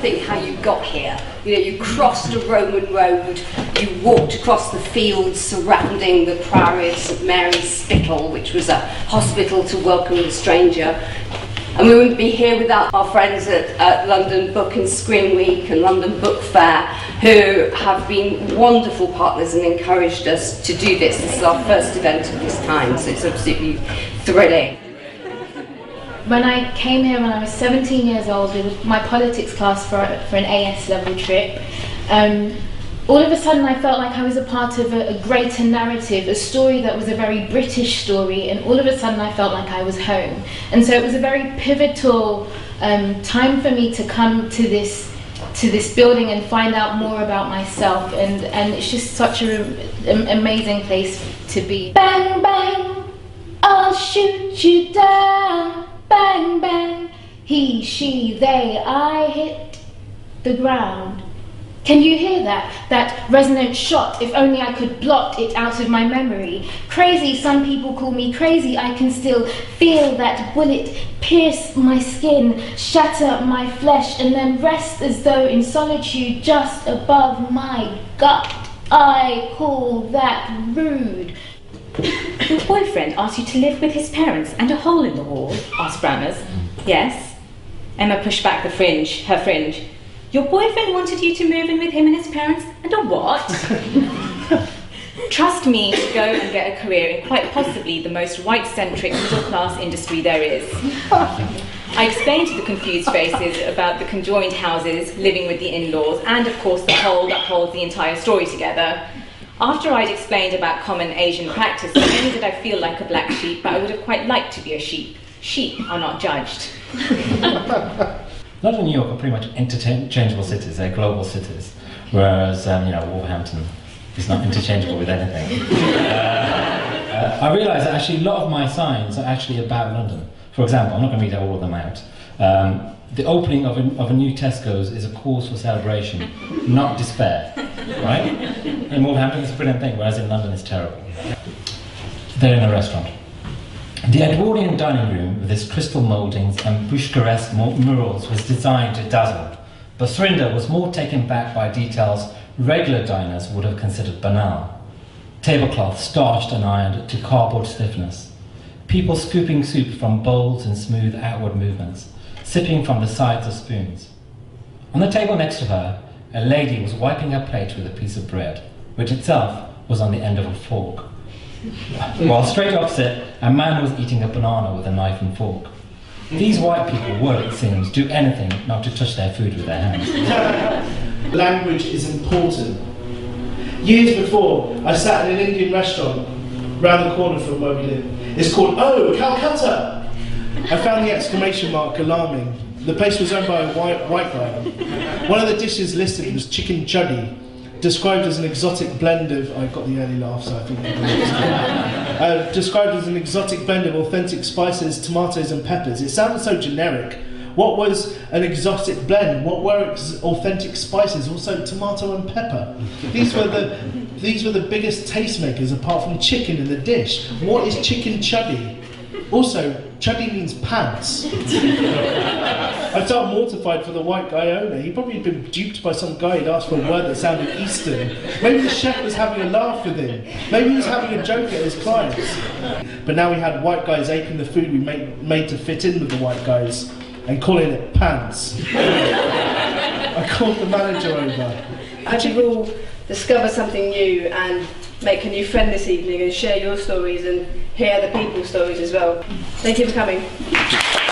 think how you got here. You know, you crossed a Roman road, you walked across the fields surrounding the Priory of St Mary's Spital, which was a hospital to welcome the stranger. And we wouldn't be here without our friends at, at London Book and Screen Week and London Book Fair, who have been wonderful partners and encouraged us to do this. This is our first event of this kind, so it's absolutely thrilling. When I came here when I was 17 years old with my politics class for, for an AS level trip, um, all of a sudden I felt like I was a part of a, a, greater narrative, a story that was a very British story, and all of a sudden I felt like I was home. And so it was a very pivotal um, time for me to come to this to this building and find out more about myself, and, and it's just such an amazing place to be. Bang, bang, I'll shoot you down. Bang, bang, he, she, they, I hit the ground. Can you hear that? That resonant shot, if only I could blot it out of my memory. Crazy, some people call me crazy. I can still feel that bullet pierce my skin, shatter my flesh, and then rest as though in solitude just above my gut. I call that rude. Your boyfriend asked you to live with his parents and a hole in the wall? asked Brammers. Yes. Emma pushed back the fringe, her fringe. Your boyfriend wanted you to move in with him and his parents and a what? Trust me to go and get a career in quite possibly the most white-centric middle-class industry there is. I explained to the confused faces about the conjoined houses, living with the in-laws, and of course the hole that holds the entire story together. After I'd explained about common Asian practice, not only did I feel like a black sheep, but I would have quite liked to be a sheep. Sheep are not judged. London and New York are pretty much interchangeable cities, they're global cities, whereas um, you know, Wolverhampton is not interchangeable with anything. Uh, uh, I realise that actually a lot of my signs are actually about London. For example, I'm not going to read all of them out. Um, the opening of a, of a new Tesco's is a cause for celebration, not despair. Right? In Wolverhampton, it's a brilliant thing, whereas in London, it's terrible. They're in a restaurant. The Edwardian dining room, with its crystal mouldings and Pushkaresque murals, was designed to dazzle, but Surinder was more taken back by details regular diners would have considered banal. Tablecloths starched and ironed to cardboard stiffness. People scooping soup from bowls in smooth outward movements sipping from the sides of spoons. On the table next to her, a lady was wiping her plate with a piece of bread, which itself was on the end of a fork. While straight opposite, a man was eating a banana with a knife and fork. These white people would, it seems, do anything not to touch their food with their hands. Language is important. Years before, I sat in an Indian restaurant round the corner from where we live. It's called Oh, Calcutta! I found the exclamation mark alarming. The place was owned by a white, white guy. One of the dishes listed was chicken chuddy, described as an exotic blend of. I got the early laugh, so I think. uh, described as an exotic blend of authentic spices, tomatoes, and peppers. It sounded so generic. What was an exotic blend? What were authentic spices? Also, tomato and pepper. These were the these were the biggest tastemakers apart from chicken in the dish. What is chicken chuddy? Also, chuddy means pants. I felt mortified for the white guy owner. He probably had been duped by some guy who'd asked for a word that sounded Eastern. Maybe the chef was having a laugh with him. Maybe he was having a joke at his clients. But now we had white guys aping the food we made, made to fit in with the white guys and calling it pants. I called the manager over. I Actually, we'll discover something new and make a new friend this evening and share your stories and hear other people's stories as well. Thank you for coming.